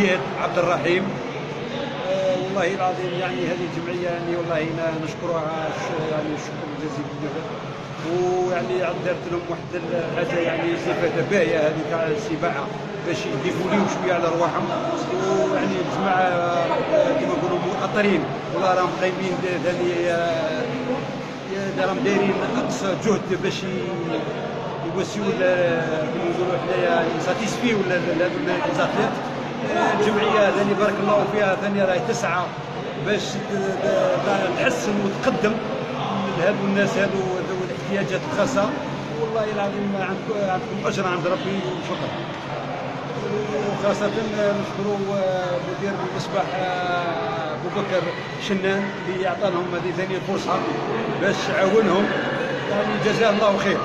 اياد عبد الرحيم. آه، والله العظيم يعني هذه الجمعية يعني والله نشكرها يعني الشكر الجزيل ويعني درت لهم واحد الحاجة يعني استفاده باهيه هذيك على السباعه باش يضيفوا لهم شوية على رواحهم. ويعني الجماعة كما نقولوا مؤطرين. والله راهم قايمين ثاني راهم دايرين أقصى جهد باش يوسيو كما نقولوا حنايا ساتيسفيو هذو ليزاتليت الجمعيه ثاني بارك الله فيها ثاني راهي تسعى باش تحسن وتقدم لهذو الناس هذو ذوي الاحتياجات الخاصة. والله العظيم عندكم أجر عند ربي وشكرا وخاصة نشكروا مدير المصباح آه، أبو بكر شنان اللي أعطاهم هذه ثاني فرصة باش عاونهم يعني جزاه الله خير.